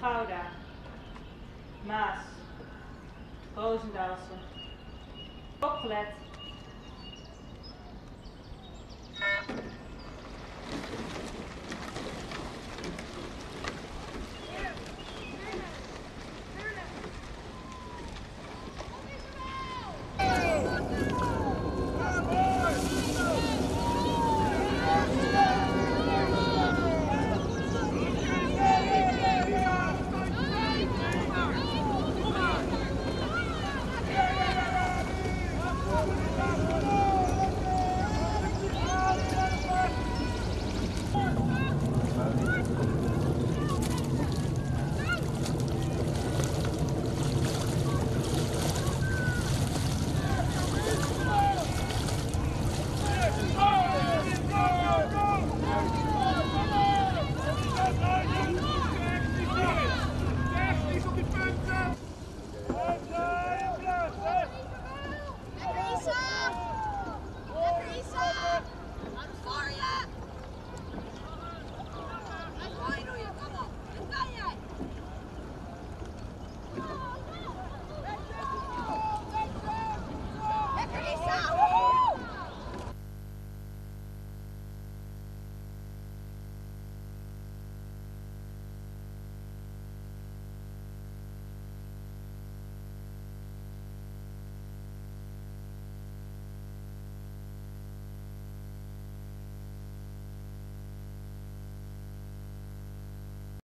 Gouda, Maas, Roosendaalse. Opgelet. 下午。